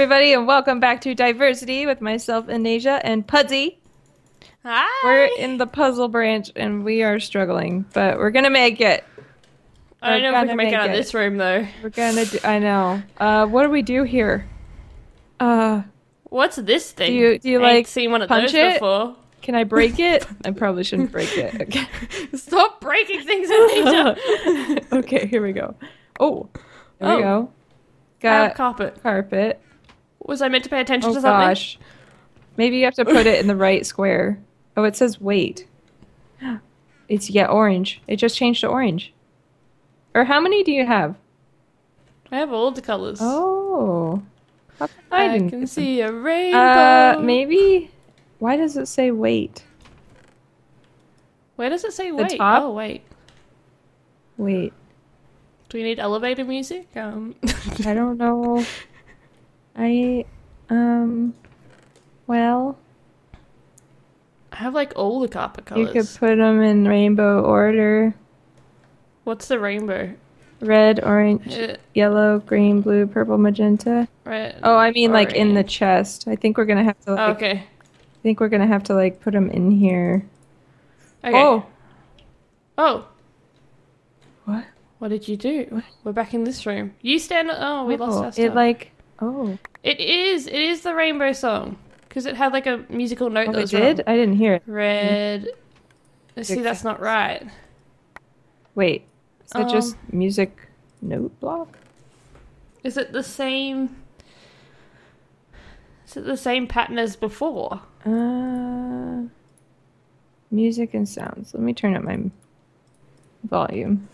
everybody, and welcome back to Diversity with myself, Eneija, and Puddzee. Hi. We're in the puzzle branch, and we are struggling, but we're gonna make it. I don't know if We're gonna can make it out of this room though. We're gonna do. I know. Uh, what do we do here? Uh, What's this thing? Do you- do you, I like, seen one of punch those it? before? can I break it? I probably shouldn't break it. Okay. Stop breaking things, Anita. okay, here we go. Oh, there Oh. we go. Got carpet. carpet. Was I meant to pay attention Oh to something? gosh. Maybe you have to put it in the right square. Oh, it says wait. It's yet orange. It just changed to orange. Or how many do you have? I have all the colors. Oh. I, I, can get them? see a rainbow. Uh, maybe. Why does it say wait? Where does it say wait? top? Oh wait. Wait. Do we need elevator music? Um. I don't know. I um well, I have like all the carpet you could put them in rainbow order. What's the rainbow? Red, orange, Uh, yellow, green, blue, purple, magenta. red. Oh, I mean like in the chest. I think we're going to have to Oh, okay. I think we're going to have to like put them in here. Okay. Oh. Oh. What? What did you do? We're back in this room. You stand. Oh, we lost Oh, our stuff. It like Oh. It is. It is the rainbow song because it had like a musical note Oh, that it was did? wrong. I didn't hear it. Red. See, that's not right. Wait. Is it just Um, music note block? Is it the same? Is it the same pattern as before? Uh, music and sounds. Let me turn up my volume.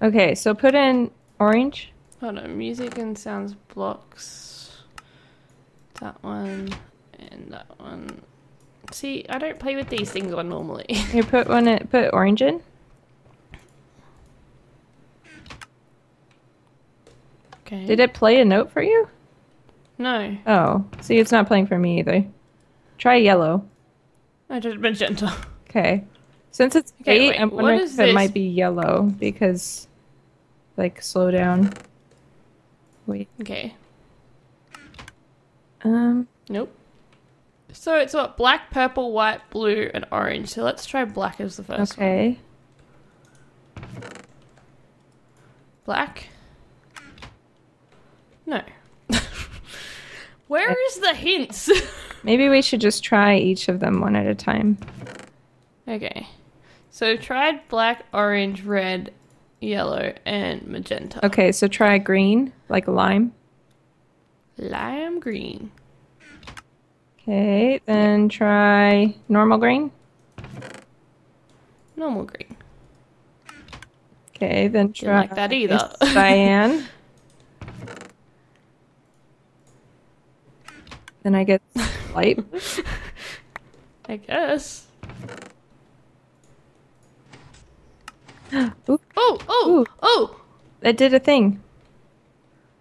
Okay, so put in orange. Hold on. Music and sounds blocks. That one and that one. See, I don't play with these things on normally. You put one. In, put orange in. okay. Did it play a note for you? No, Oh, see, it's not playing for me either. Try yellow. I did magenta. Okay. Since it's Okay, eight, wait, I'm wondering if it might be yellow because, like, slow down. Wait. Okay. Um. Nope. So it's what black, purple, white, blue, and orange. So let's try black as the first one. Okay. Black. No. Where is the hints? Maybe we should just try each of them one at a time. okay. So tried black, orange, red, yellow, and magenta. Okay, so try green, like a lime. Lime green. Okay, then try normal green. Normal green. Okay, then Didn't try like that either. cyan. then I get light. I guess. Oop, Oh, oh, Ooh. oh! that did a thing.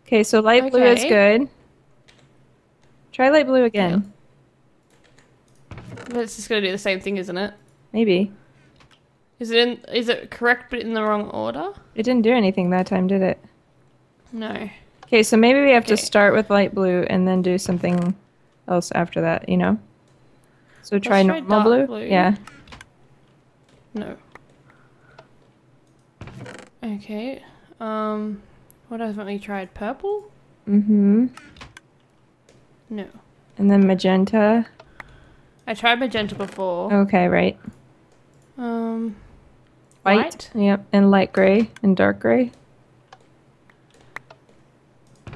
Okay, so light blue is good. Try light blue again. But it's just gonna do the same thing, isn't it? Maybe. Is it in? Is it correct but in the wrong order? It didn't do anything that time, did it? No. Okay, so maybe we have to start with light blue and then do something else after that, you know? So try try normal blue? blue. Yeah. No. Okay. Um, what haven't we tried? Purple? Mm-hmm. No. And then magenta. I tried magenta before. Okay, right. Um, White. white. Yep. And light gray and dark gray.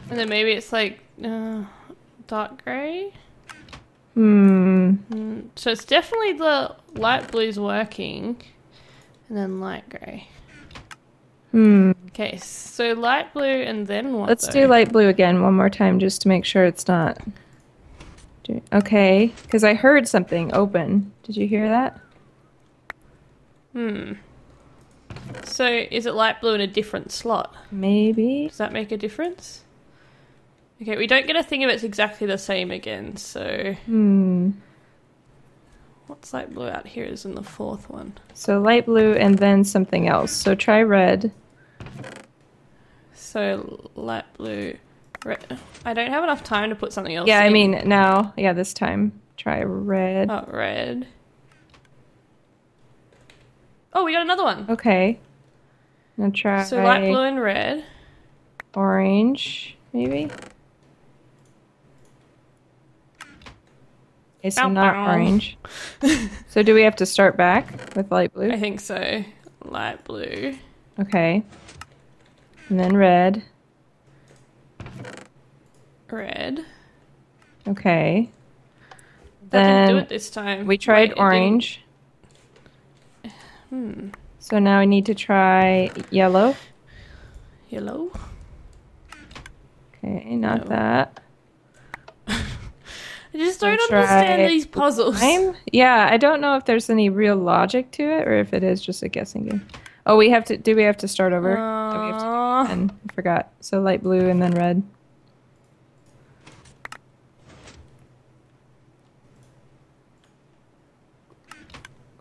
And then maybe it's like uh, dark gray. Hmm. Mm, so it's definitely the light blue's working, and then light gray. Hmm. Okay, so light blue and then what? Let's though? do light blue again one more time just to make sure it's not. Okay, because I heard something open. Did you hear that? Hmm. So is it light blue in a different slot? Maybe. Does that make a difference? Okay, we don't get a thing if it's exactly the same again. So Hmm. What's light blue out here is in the fourth one. So light blue and then something else. So try red. So light blue, Red. I don't have enough time to put something else. Yeah, I mean now. Yeah, this time try red. Oh, red. Oh, we got another one. Okay. Now try So light blue and red. orange, maybe. Okay, so Bow, not bow. orange. so do we have to start back with light blue? I think so. Light blue. Okay. And then red. Red. Okay. That didn't do Then it this time. we tried it didn't- orange. Hmm. So now we need to try yellow. Yellow. Okay, not No. that. I just don't understand these puzzles. Lime? Yeah, I don't know if there's any real logic to it or if it is just a guessing game. Oh, we have to. Do we have to start over? Do we have to uh. And I forgot. So light blue and then red.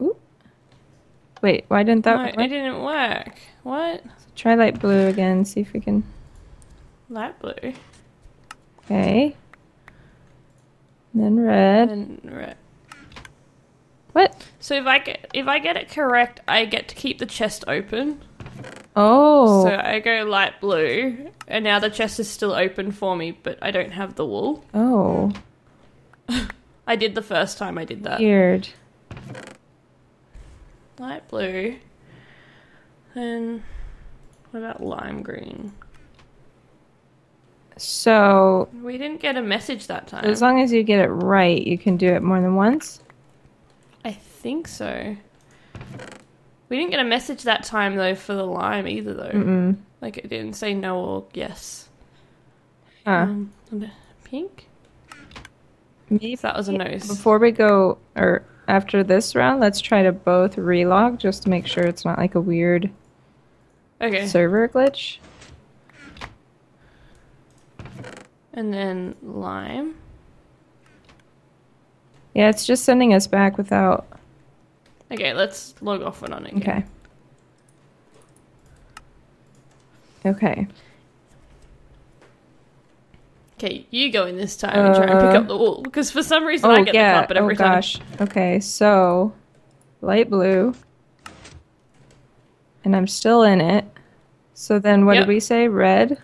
Ooh. Wait, why didn't that No, one it didn't work. What? Try light blue again, see if we can. Light blue. Okay. Then red. And red. What? So if I get if I get it correct, I get to keep the chest open. Oh. So I go light blue, and now the chest is still open for me, but I don't have the wool. oh. I did the first time I did that. Weird. Light blue. Then what about lime green? So We didn't get a message that time. as long as you get it right, you can do it more than once. I think so. We didn't get a message that time though for the lime either though. Mm-mm. Like it didn't say no or yes. Huh. Um, pink. Maybe If that was a nose. before we go or after this round, let's try to both relog just to make sure it's not like a weird Okay. server glitch. And then lime. Yeah, it's just sending us back without. Okay, let's log off and on again. Okay. Okay. Okay, you go in this time and try and pick Uh, up the wool because for some reason Oh I get yeah. the carpet Oh every time. gosh. Okay, so light blue, and I'm still in it. So then, what Yep. did we say? Red,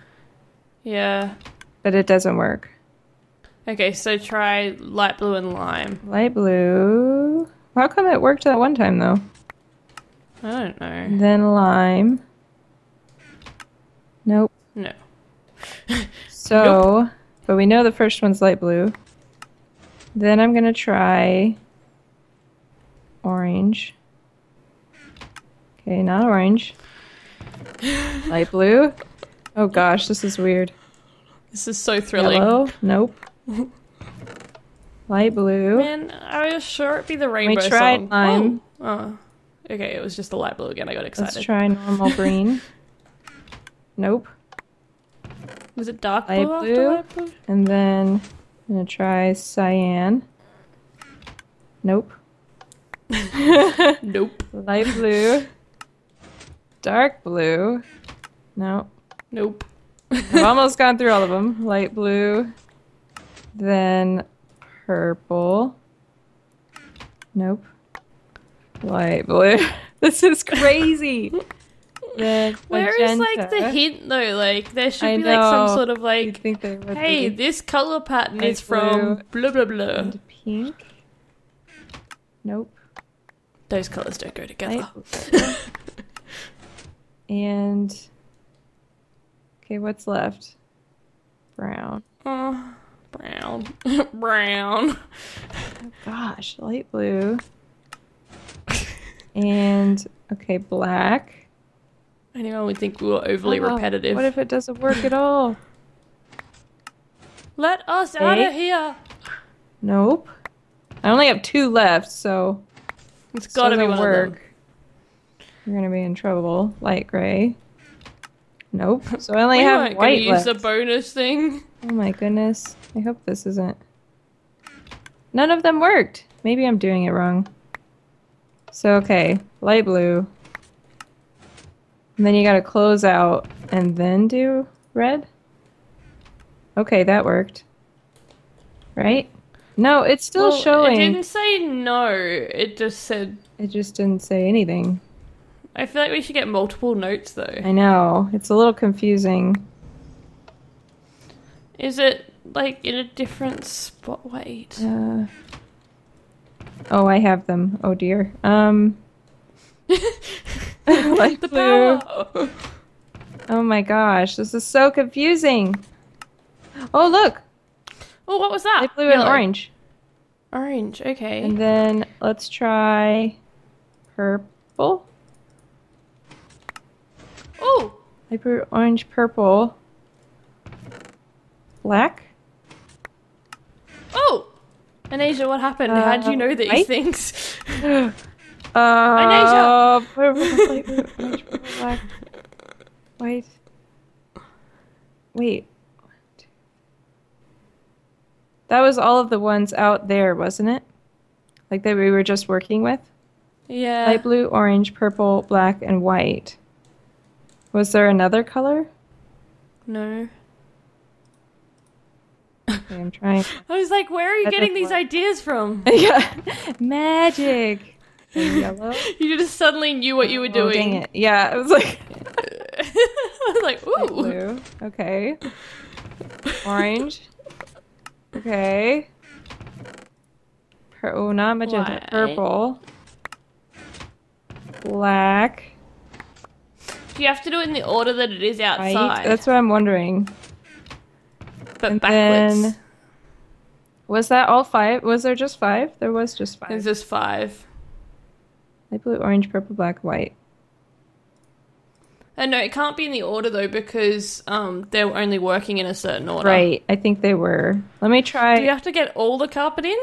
Yeah. But it doesn't work. Okay, so try light blue and lime. Light blue. How come it worked that one time though? I don't know. And then lime. Nope. No. So, but we know the first one's light blue. Then I'm gonna try orange. Okay, not orange. light blue. Oh gosh, this is weird. This is so thrilling. Yellow. Nope. light blue. Man, I was sure it'd be the rainbow tried song. lime. Oh. oh. Okay, it was just the light blue again. I got excited. Let's try normal green. nope. Was it dark Light blue, blue. after light blue? And then I'm gonna try cyan. Nope. Nope. Light blue. Dark blue. No. Nope. I've almost gone through all of them. Light blue. Then purple. Nope. Light blue. this is crazy. Where is like the hint though? Like there should I be like some sort of like, think they would hey, be. this color pattern Light is from blah blah blah. and pink. Nope. Those colors don't go together. And okay, what's left? Brown. Oh, brown, brown. Gosh, light blue. and okay, black. Anyone would think we were overly Oh, repetitive. What if it doesn't work at all? Let us out of here. Nope. I only have two left, so It's gotta be one work. of them. You're gonna be in trouble. Light gray. Nope. So I only We have weren't gonna white use the bonus thing. Oh my goodness. I hope this isn't. None of them worked. Maybe I'm doing it wrong. So, okay, light blue. And then you gotta close out and then do red? Okay, that worked. Right? No, it's still Well, showing. It didn't say no. It just said. It just didn't say anything. I feel like we should get multiple notes though. I know. It's a little confusing. Is it like in a different spot? Wait. Uh, oh, I have them. Oh dear. Um. light the blue. power. Oh my gosh, this is so confusing. Oh look, Oh, what was that? light blue and orange. Orange. Okay. And then let's try purple. Oh, Light blue, orange, purple, black. oh. Eneija, what happened? How did you know these white? things? Uh, purple, light blue, orange, purple, black, white. Wait. That was all of the ones out there, wasn't it? Like that we were just working with? yeah. Light blue, orange, purple, black, and white. Was there another color? No. Okay, I'm trying. I was like, where are you getting these ideas from? yeah, magic. Yellow. You just suddenly knew what you were Oh, doing. dang it! Yeah, I was like I was like, ooh. blue. Okay. Orange. Okay. Pur- oh, not magenta. White. Purple. Black. Do you have to do it in the order that it is outside? That's what I'm wondering. but and backwards. then- Was that all five? Was there just five? There was just There's five. just five. Light blue, orange, purple, black, white. And no, it can't be in the order though because um they're only working in a certain order. Right. I think they were. Let me try. Do you have to get all the carpet in?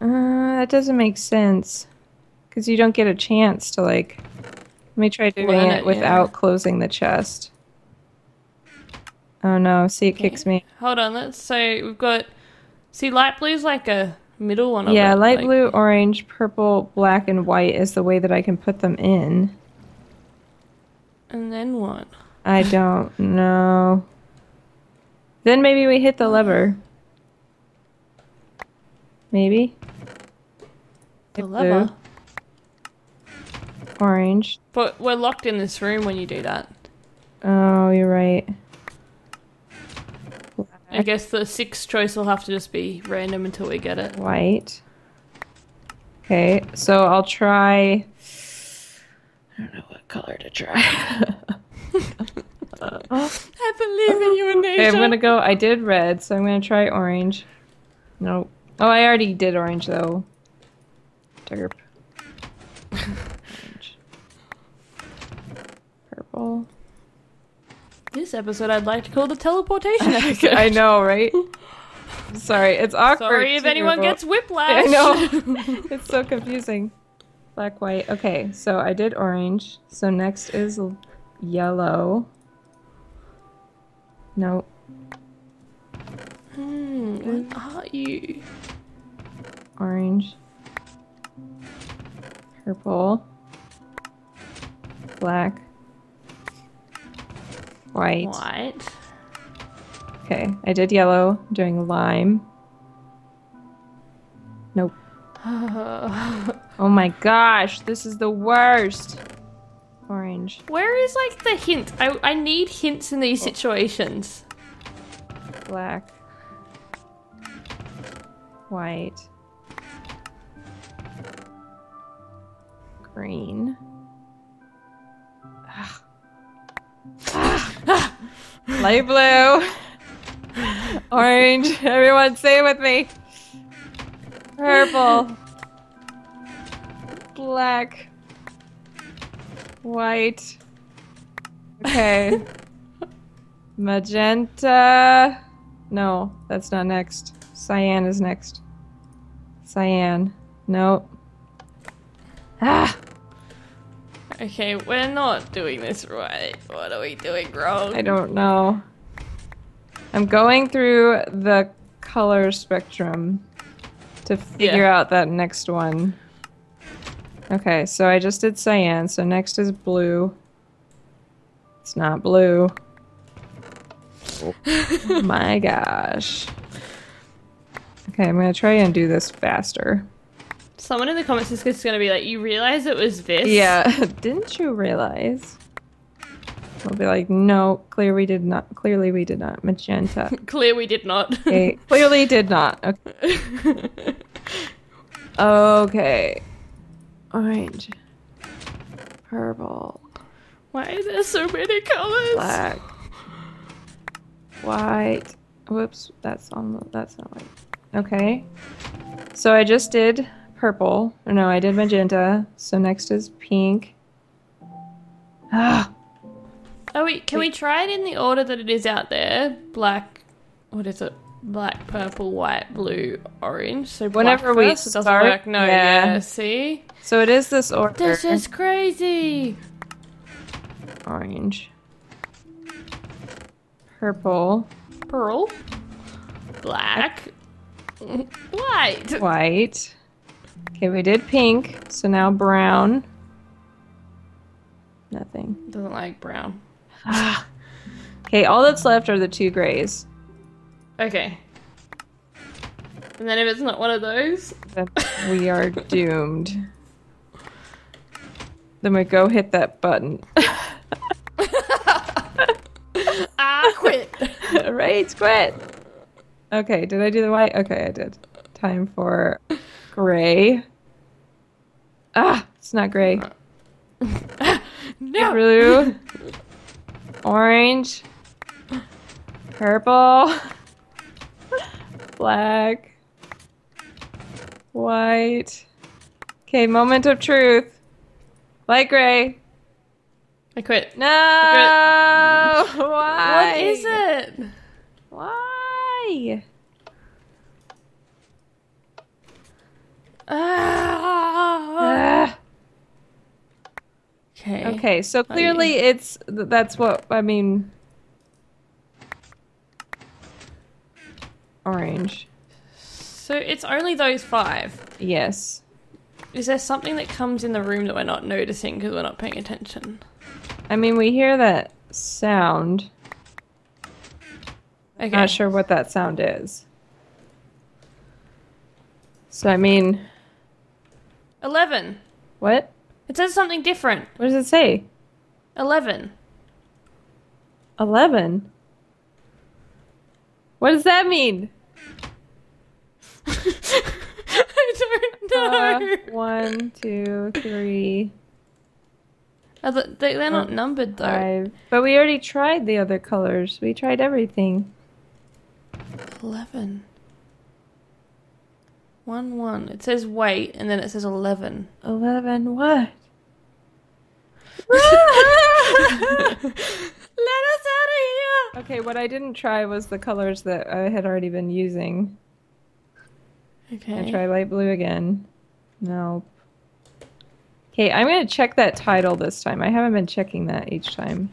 Uh, that doesn't make sense. Because you don't get a chance to, like. Let me try doing it it, without yeah. closing the chest. Oh no, see, it kicks me. Hold on, let's say we've got see light blue's like a middle one of Yeah, it, light like- blue, orange, purple, black, and white is the way that I can put them in. And then what? I don't know. Then maybe we hit the lever. Maybe. The lever. Orange. But we're locked in this room when you do that. Oh, you're right. I guess the sixth choice will have to just be random until we get it. White. Okay, so I'll try. I don't know what color to try. I believe in you, Eneija. okay, I'm gonna go. I did red, so I'm gonna try orange. Nope. Oh, I already did orange though. Derp. orange. Purple. This episode I'd like to call the teleportation episode. I know, right? Sorry, it's awkward. Sorry if anyone but- gets whiplash. I know. it's so confusing. Black, white. Okay, so I did orange. So next is yellow. No. Hmm, what are you? Orange. Purple. Black. White. White. Okay, I did yellow. I'm doing lime. Nope. Oh my gosh, this is the worst. Orange. Where is like the hint? I I need hints in these oh. situations. black, white, green. Light blue, orange. Everyone, say it with me. Purple, black, white. Okay. Magenta. No, that's not next. Cyan is next. Cyan. Nope. Ah! Okay, we're not doing this right. What are we doing wrong? I don't know. I'm going through the color spectrum to figure Yeah. out that next one. Okay, so I just did cyan, so next is blue. It's not blue. Oh my gosh. Okay, I'm gonna try and do this faster. Someone in the comments is just going to be like, you realize it was this? Yeah, didn't you realize? We'll be like, no, clear we did not. Clearly we did not. Magenta. Clear we did not. Okay, clearly did not. Okay. okay. Orange. Purple. Why are there so many colors? Black. White. Whoops, that's on the, that's not white. Okay. So I just did purple. Or no, I did magenta. So next is pink. Ah, Oh, wait, can we try it in the order that it is out there? Black, what is it? Black, purple, white, blue, orange. So black Whenever we first, it doesn't work. No, yeah. yeah. See, so it is this order. this is crazy. Orange. Purple. Pearl, black, white. White. Okay, we did pink. So now brown. Nothing. Doesn't like brown. Okay, all that's left are the two grays. Okay. And then if it's not one of those, Then we are doomed. Then we go hit that button. ah, quit. right, quit. Okay, did I do the white? Okay, I did. Time for gray. Ah, it's not gray. no. Blue. Orange. Purple. Black. White. Okay, moment of truth. Light gray. I quit. No! Why? What is it? Why? Ah. Okay. Okay, so clearly it's that's what I mean. Orange. So it's only those five. Yes. Is there something that comes in the room that we're not noticing because we're not paying attention? I mean, we hear that sound. Okay. Not sure what that sound is. So I mean, Eleven. what? It says something different. What does it say? Eleven. 11. What does that mean? I don't know. Uh, one, two, three, they, they're not numbered though. five. But we already tried the other colors. We tried everything. Eleven. One one. It says wait, and then it says eleven. 11 what? Let us out of here. okay, what I didn't try was the colors that I had already been using. Okay. I try light blue again. Nope. Okay, I'm gonna check that title this time. I haven't been checking that each time.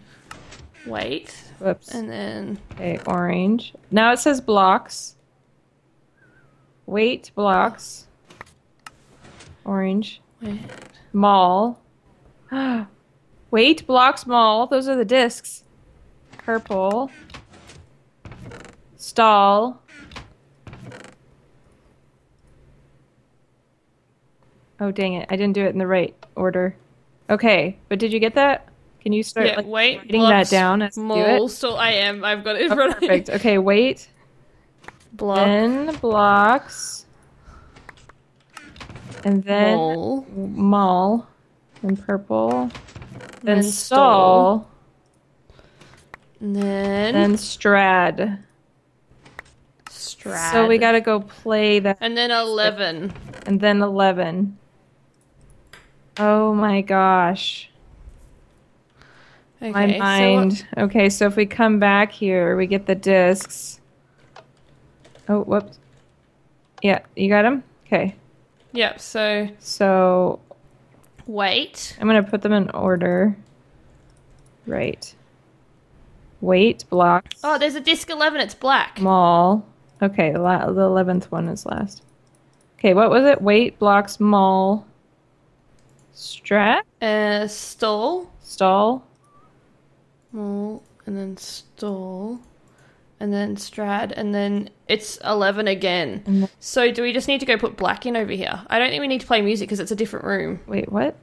Wait, Whoops. and then Okay, orange. Now it says blocks. Weight blocks. Orange. wait. Mall. Weight blocks mall. Those are the discs. Purple. Stal. Oh dang it! I didn't do it in the right order. Okay, but did you get that? Can you start Yeah, like wait. writing blocks, that down as you do it? So I am. I've got it in Oh, front of me. perfect. Okay, weight. Block. Then blocks. And then Mall. mall. And purple. Then, Then stal. And then, Then strad. Strad. So we gotta go play that. And then eleven. And then 11. Oh my gosh. Okay. My so mind. okay, so if we come back here, we get the discs. Oh, whoops. Yeah, you got them? Okay. Yep. So So wait. I'm gonna put them in order. Right. Wait, blocks. Oh, there's a disc eleven. It's black. Mall. Okay, the la- the eleventh one is last. Okay, what was it? Wait, blocks mall. Strad Uh, stal. stal. Mall. And then stal. And then Strad, and then it's 11 again. Then- So do we just need to go put black in over here? I don't think we need to play music because it's a different room. Wait, what?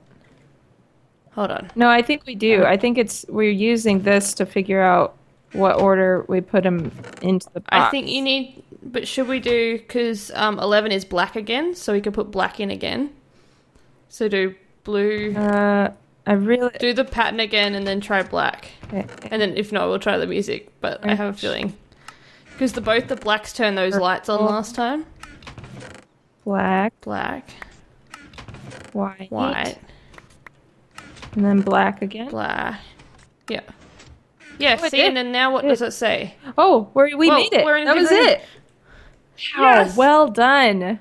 Hold on. No, I think we do. I think it's we're using this to figure out what order we put them into the box. I think you need, but should we do, because um, 11 is black again, so we could put black in again. So do blue, Uh, I really. do the pattern again, and then try black. Okay. And then if not, we'll try the music, but I have a feeling. Because the both the blacks turned those lights on last time. Black, Black, white, white, and then black again. black. Yeah. Yeah, Oh, see, and then now what It does it say? Oh, we we Well, made it. that was it. Wow, Yes! well done.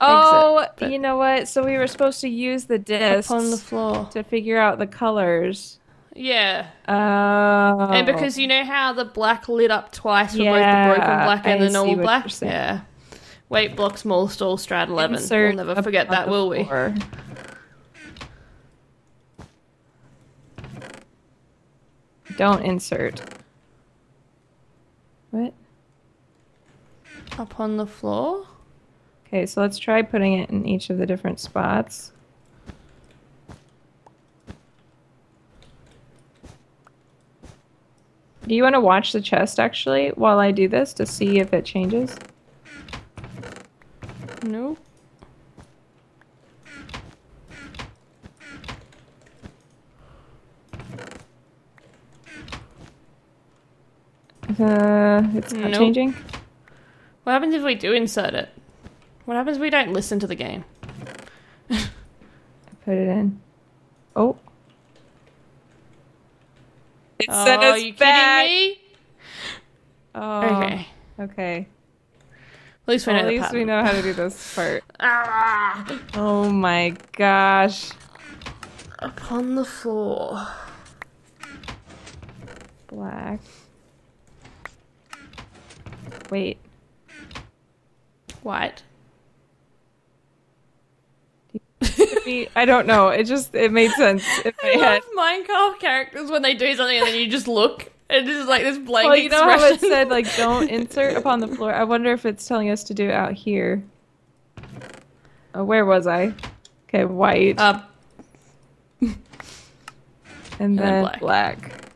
Oh, but- you know what? So we were supposed to use the discs On the floor. to figure out the colors. Yeah. Oh. And because you know how the black lit up twice for both the broken black and I the normal black? Yeah. Weight block small stal strad 11. Insert we'll never forget that, will we? floor. Don't insert. What? Up on the floor? Okay, so let's try putting it in each of the different spots. Do you want to watch the chest actually while I do this to see if it changes? No. Uh, it's not Nope. changing. What happens if we do insert it? What happens if we don't listen to the game? I put it in. Oh. It oh, are you kidding me? Oh, Okay. Okay. At least we know at least we know how to do this part. Ah! Oh my gosh. Upon the floor. Black. Wait. White. Could be- I don't know. It just it made sense in my I head. love Minecraft characters when they do something and then you just look and it's like this blank Well, you know how it expression. said like don't insert upon the floor. I wonder if it's telling us to do it out here. Oh, where was I? Okay, white Uh, and then then black. black.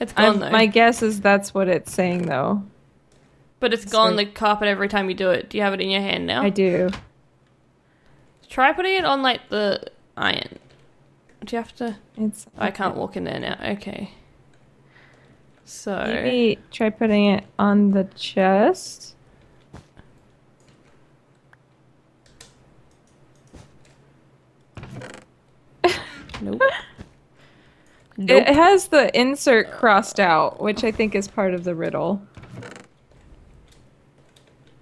it's gone I'm- though. my guess is that's what it's saying though. But it's gone So- the carpet every time you do it. Do you have it in your hand now? I do. Try putting it on like the iron. Do you have to? It's I can't walk in there now. Okay. So Maybe try putting it on the chest. nope. nope. It has the insert crossed out, which I think is part of the riddle.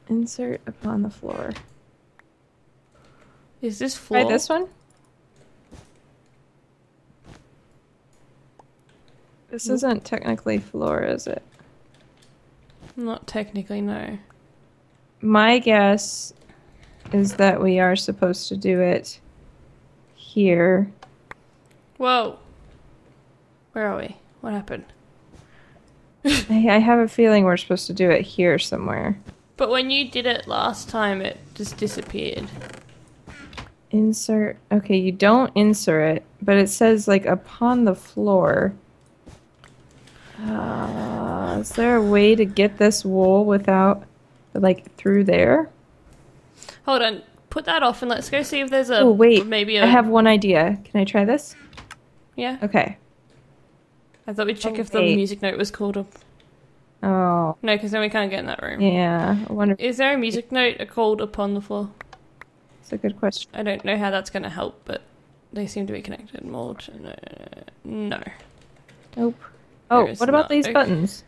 Insert upon the floor. Is this floor? Try this one. This Nope. isn't technically floor, is it? Not technically, no. My guess is that we are supposed to do it here. Whoa. Where are we? What happened? I, I have a feeling we're supposed to do it here somewhere. But when you did it last time, it just disappeared. Insert. Okay, you don't insert it, but it says like upon the floor. Uh, is there a way to get this wool without, like, through there? Hold on. Put that off and let's go see if there's a. Oh wait, Maybe a. I have one idea. Can I try this? Yeah. Okay. I thought we'd check Oh, if the music note was called up. Oh, No, because then we can't get in that room. yeah. I wonder. Is there a music note called upon the floor? It's a good question. I don't know how that's going to help, but they seem to be connected to. No. no. Nope. Oh, what about not. these Okay. buttons?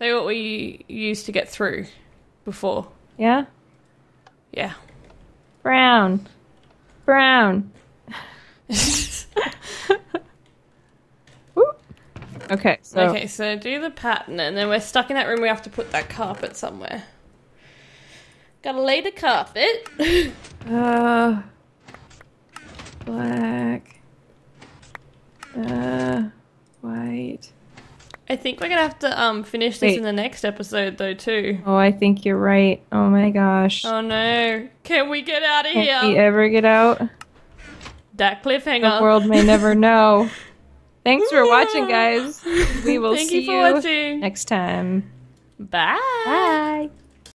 They were what we used to get through before. Yeah. Yeah. Brown. Brown. Okay, so okay, so do the pattern, and then we're stuck in that room. We have to put that carpet somewhere. Gotta lay the carpet. uh, black, uh, white, I think we're gonna have to um finish this Wait. in the next episode though too. Oh, I think you're right. Oh my gosh. Oh no! Can we get out of here? Can't we ever get out? That cliffhanger. The world may never know. Thanks for watching, guys. We will Thank see you for watching. next time. Bye. Bye.